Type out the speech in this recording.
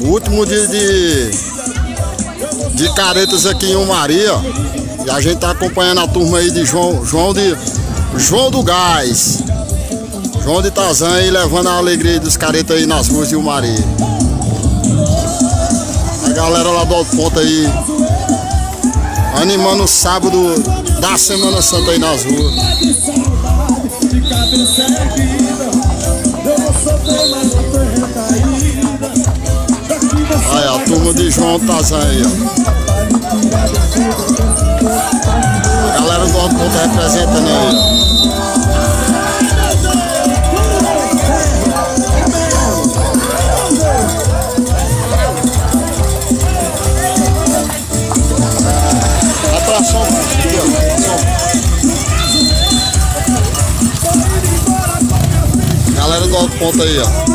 Último dia de, de caretas aqui em Umaria. E a gente tá acompanhando a turma aí de João, João de João do Gás. João de Tazan aí levando a alegria dos caretas aí nas ruas de Umaria. A galera lá do Alto Ponto aí animando o sábado da Semana Santa aí nas ruas. Olha a turma de João Tazan aí, ó. A galera do Alto Ponto representando aí. Ó. Galera do Alto Ponto aí, ó.